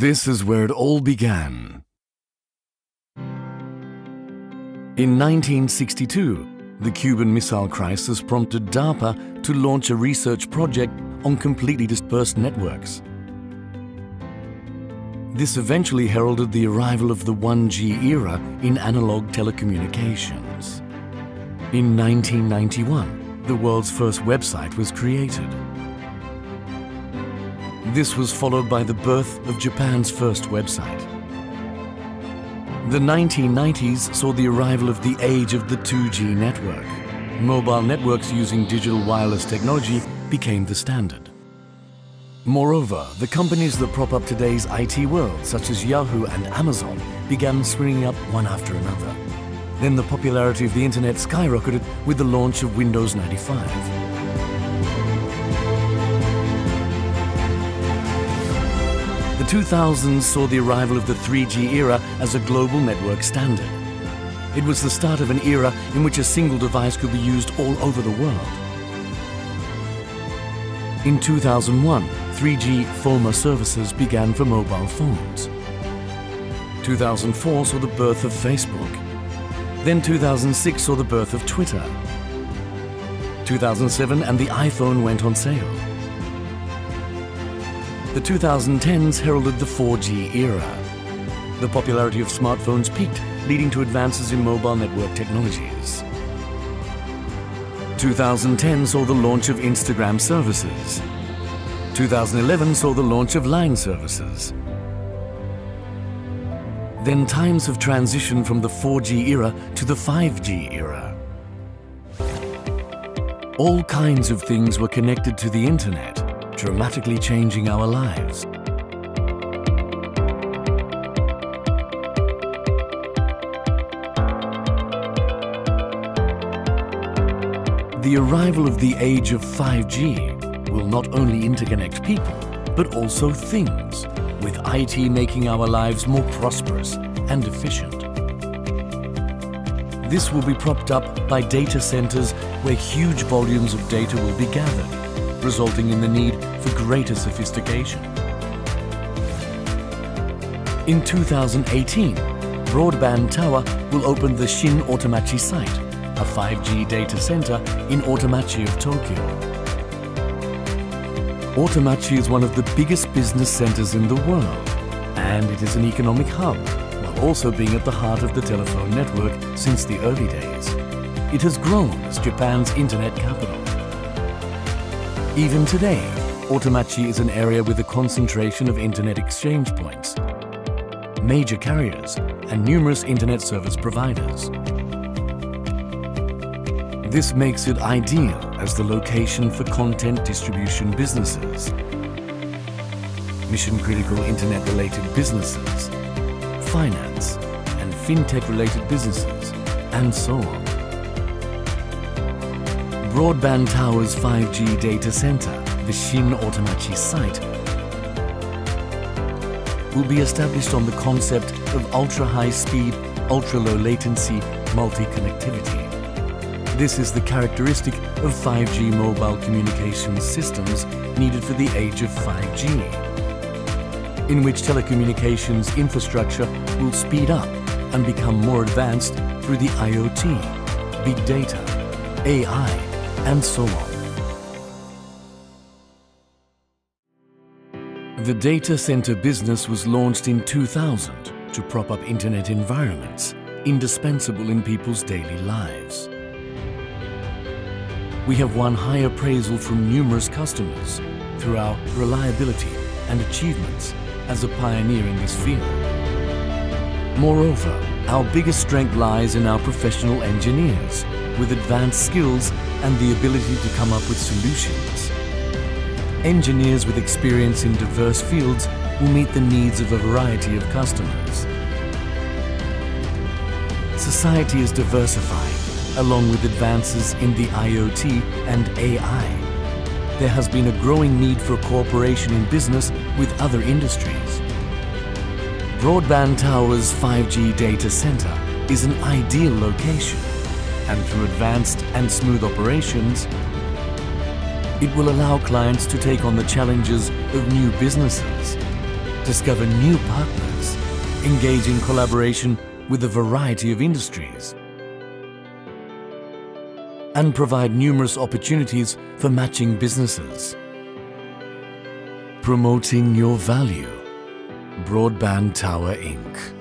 This is where it all began. In 1962, the Cuban Missile Crisis prompted DARPA to launch a research project on completely dispersed networks. This eventually heralded the arrival of the 1G era in analog telecommunications. In 1991, the world's first website was created. This was followed by the birth of Japan's first website. The 1990s saw the arrival of the age of the 2G network. Mobile networks using digital wireless technology became the standard. Moreover, the companies that prop up today's IT world, such as Yahoo and Amazon, began springing up one after another. Then the popularity of the internet skyrocketed with the launch of Windows 95. The 2000s saw the arrival of the 3G era as a global network standard. It was the start of an era in which a single device could be used all over the world. In 2001, 3G FOMA services began for mobile phones. 2004 saw the birth of Facebook. Then 2006 saw the birth of Twitter. 2007 and the iPhone went on sale. The 2010s heralded the 4G era. The popularity of smartphones peaked, leading to advances in mobile network technologies. 2010 saw the launch of Instagram services. 2011 saw the launch of Line services. Then times have transitioned from the 4G era to the 5G era. All kinds of things were connected to the internet, dramatically changing our lives. The arrival of the age of 5G will not only interconnect people, but also things, with IT making our lives more prosperous and efficient. This will be propped up by data centers where huge volumes of data will be gathered, resulting in the need for greater sophistication. In 2018, Broadband Tower will open the Shin Otemachi site, a 5G data center in Otemachi of Tokyo. Otemachi is one of the biggest business centers in the world, and it is an economic hub, while also being at the heart of the telephone network since the early days. It has grown as Japan's internet capital. Even today, Otemachi is an area with a concentration of internet exchange points, major carriers, and numerous internet service providers. This makes it ideal as the location for content distribution businesses, mission-critical internet-related businesses, finance and fintech-related businesses, and so on. Broadband Tower's 5G data center, the Shin Otemachi site, will be established on the concept of ultra-high speed, ultra-low latency, multi-connectivity. This is the characteristic of 5G mobile communications systems needed for the age of 5G, in which telecommunications infrastructure will speed up and become more advanced through the IoT, big data, AI, and so on. The data center business was launched in 2000 to prop up internet environments, indispensable in people's daily lives. We have won high appraisal from numerous customers through our reliability and achievements as a pioneer in this field. Moreover, our biggest strength lies in our professional engineers with advanced skills and the ability to come up with solutions. Engineers with experience in diverse fields will meet the needs of a variety of customers. Society is diversifying, along with advances in the IoT and AI. There has been a growing need for cooperation in business with other industries. Broadband Tower's 5G data center is an ideal location, and through advanced and smooth operations, it will allow clients to take on the challenges of new businesses, discover new partners, engage in collaboration with a variety of industries, and provide numerous opportunities for matching businesses. Promoting your value. Broadband Tower Inc.